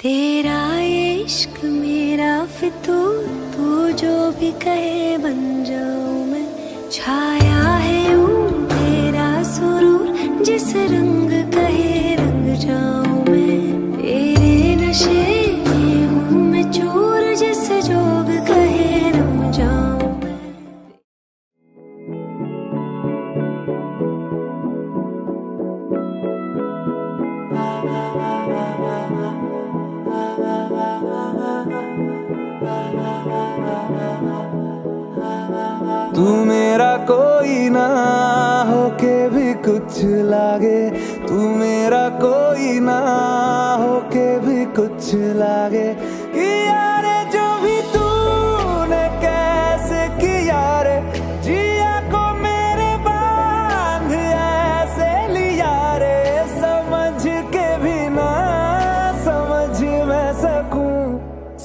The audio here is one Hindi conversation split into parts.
तेरा इश्क मेरा फितूर, तू जो भी कहे बन जाऊँ मैं। छाया है यूँ तेरा सुरूर, जिस रंग कहे रंग जाऊँ मैं। तेरे नशे हूँ जिस कहे जाऊँ मैं। तू मेरा कोई ना होके भी कुछ लागे। तू मेरा कोई ना होके भी कुछ लागे। कि यारे जो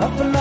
up and